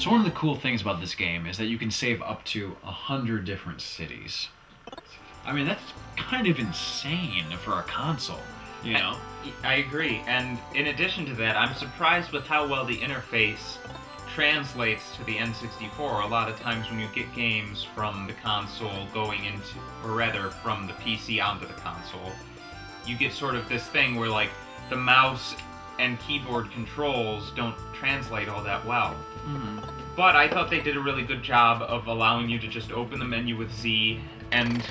So one of the cool things about this game is that you can save up to a hundred different cities. I mean, that's kind of insane for a console, you know? I agree, and in addition to that, I'm surprised with how well the interface translates to the N64. A lot of times when you get games from the console going into, or rather from the PC onto the console, you get sort of this thing where like the mouse and keyboard controls don't translate all that well. Mhm. But I thought they did a really good job of allowing you to just open the menu with Z and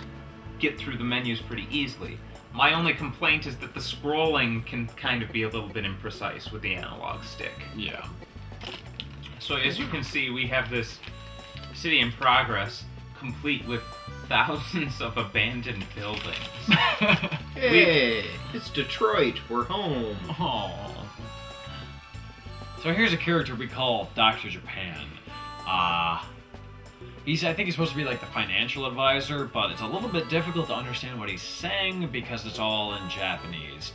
get through the menus pretty easily. My only complaint is that the scrolling can kind of be a little bit imprecise with the analog stick. Yeah. So as you can see, we have this city in progress, complete with thousands of abandoned buildings. Hey, it's Detroit. We're home. Oh. So here's a character we call Doctor Japan. Uh he's I think he's supposed to be like the financial advisor, but it's a little bit difficult to understand what he's saying because it's all in Japanese.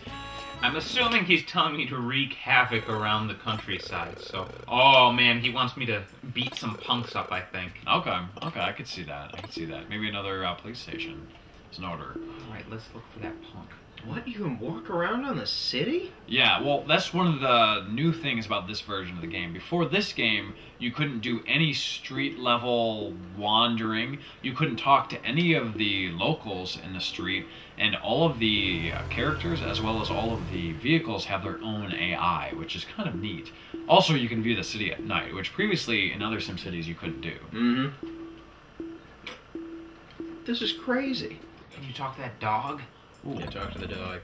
I'm assuming he's telling me to wreak havoc around the countryside. So, oh man, he wants me to beat some punks up. I think. Okay, okay, I could see that. I could see that. Maybe another uh, police station is in order. All right, let's look for that punk. What? You can walk around on the city? Yeah, well, that's one of the new things about this version of the game. Before this game, you couldn't do any street level wandering. You couldn't talk to any of the locals in the street, and all of the uh, characters, as well as all of the vehicles, have their own AI, which is kind of neat. Also, you can view the city at night, which previously in other SimCities you couldn't do. Mm-hmm. This is crazy. Can you talk to that dog? Yeah, talk to the dog.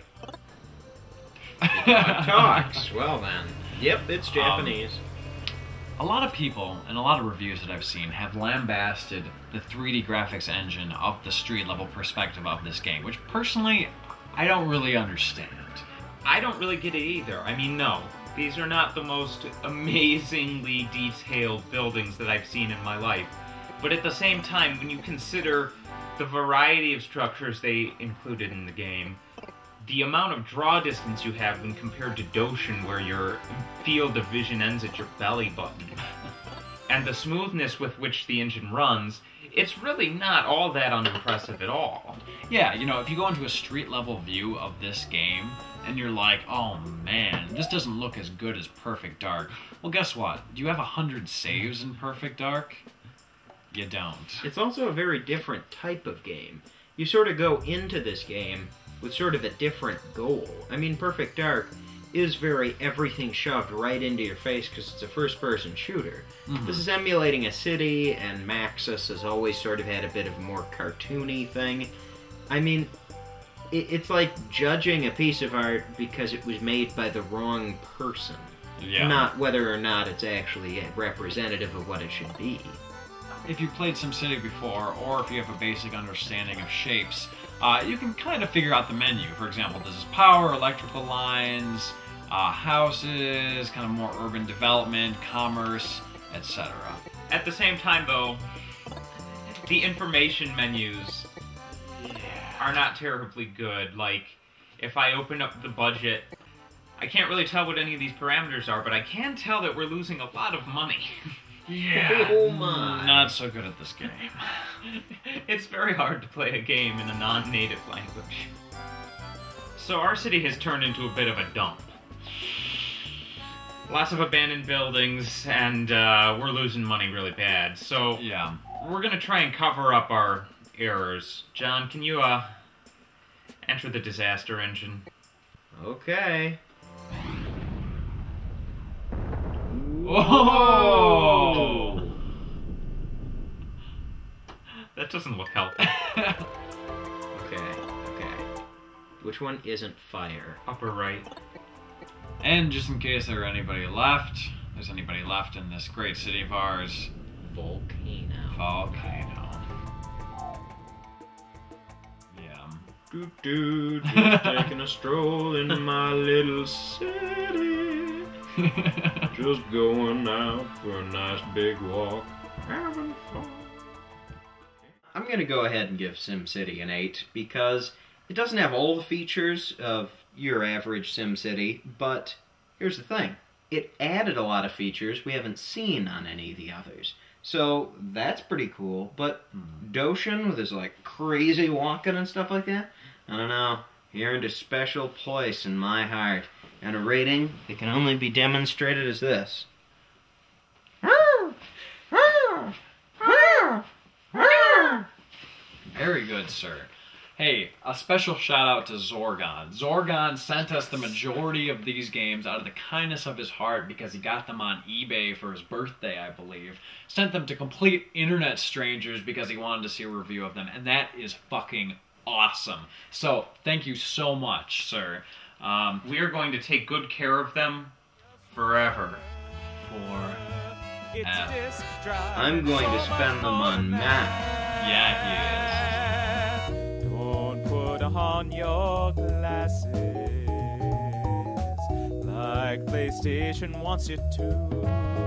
Dog talks. Well then. Yep, it's um, Japanese. A lot of people and a lot of reviews that I've seen have lambasted the 3D graphics engine of the street level perspective of this game, which personally I don't really understand. I don't really get it either. I mean, no. These are not the most amazingly detailed buildings that I've seen in my life. But at the same time, when you consider the variety of structures they included in the game, the amount of draw distance you have when compared to Doshin, where your field of vision ends at your belly button, and the smoothness with which the engine runs, it's really not all that unimpressive at all. Yeah, you know, if you go into a street level view of this game and you're like, oh man, this doesn't look as good as Perfect Dark. Well, guess what? Do you have a hundred saves in Perfect Dark? You don't. It's also a very different type of game. You sort of go into this game with sort of a different goal. I mean, Perfect Dark is very everything shoved right into your face because it's a first person shooter. Mhm. This is emulating a city, and Maxis has always sort of had a bit of a more cartoony thing. I mean, it, it's like judging a piece of art because it was made by the wrong person, Yeah. not whether or not it's actually representative of what it should be. If you've played SimCity before, or if you have a basic understanding of shapes, uh, you can kind of figure out the menu. For example, this is power, electrical lines, uh, houses, kind of more urban development, commerce, etc. At the same time, though, the information menus are not terribly good. Like, if I open up the budget, I can't really tell what any of these parameters are, but I can tell that we're losing a lot of money. Yeah. Oh my. Not so good at this game. it's very hard to play a game in a non-native language. So our city has turned into a bit of a dump. Lots of abandoned buildings, and uh, we're losing money really bad. So Yeah. we're gonna try and cover up our errors. John, can you uh enter the disaster engine? Okay. Whoa! Which one isn't fire? Upper right. and just in case there are anybody left, there's anybody left in this great city of ours, Volcano. Volcano. Yeah. Doo doo, just taking a stroll in my little city. Just going out for a nice big walk, having fun. I'm gonna go ahead and give SimCity an 8 because it doesn't have all the features of your average SimCity, but here's the thing it added a lot of features we haven't seen on any of the others. So that's pretty cool. But Hmm. Doshin with his like crazy walking and stuff like that, I don't know. He earned a special place in my heart and a rating that can only be demonstrated as this. Very good, sir. Hey, a special shout out to Zorgon. Zorgon sent us the majority of these games out of the kindness of his heart because he got them on eBay for his birthday, I believe. Sent them to complete internet strangers because he wanted to see a review of them, and that is fucking awesome. So, thank you so much, sir. Um, We are going to take good care of them forever. for It's disc drive. I'm going to spend them on math. yeah, Don't put on your glasses like PlayStation wants you to.